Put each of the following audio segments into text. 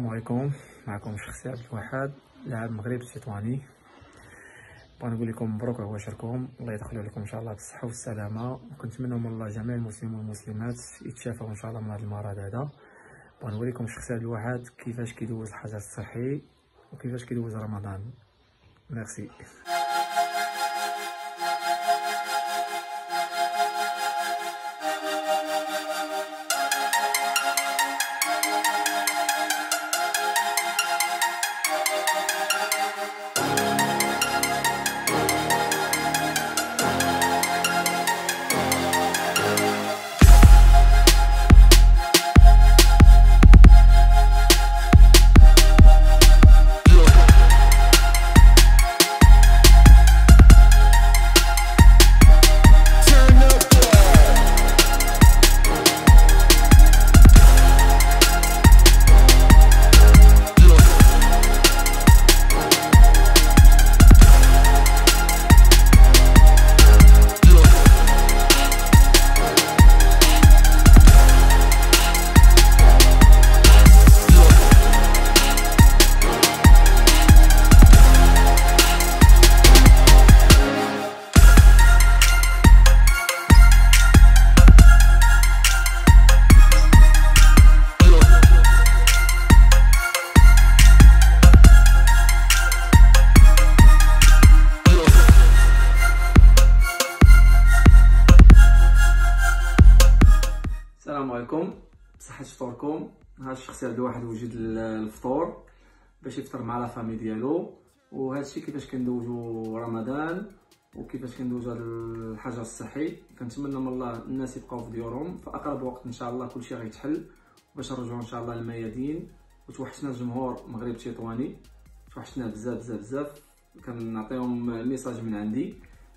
السلام عليكم. معكم شخصي عبد الوهاب لاعب مغرب تطواني بغا نقول لكم مبروك على عشركم الله يدخل عليكم إن شاء الله بالصحة والسلامة. وكنتمنى من الله جميع المسلمين والمسلمات يتشافوا إن شاء الله من هذا المرض هذا. بغا نقول لكم شخصي عبد الوهاب كيفاش كيدوز الحجر الصحي وكيفاش كيدوز رمضان. ميرسي. السلام عليكم. بصحة فطوركم هذا الشخص هذا واحد وجد الفطور باش يفطر مع la famille ديالو. وهذا الشيء كيفاش كندوزو رمضان وكيفاش كندوزو هذا الحجر الصحي. كنتمنى من الله الناس يبقاو في ديورهم. في أقرب وقت إن شاء الله كلشي غيتحل. باش نرجعوا إن شاء الله للميادين. وتوحشنا الجمهور مغرب تطواني توحشنا بزاف بزاف بزاف. كنعطيهم message من عندي.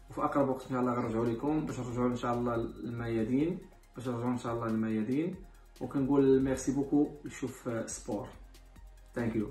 وفي أقرب وقت إن شاء الله غنرجعوا لكم باش نرجعوا إن شاء الله للميادين. باش نرجعو إن شاء الله للميادين وكنقول merci beaucoup لشوف آه، Sport. thank you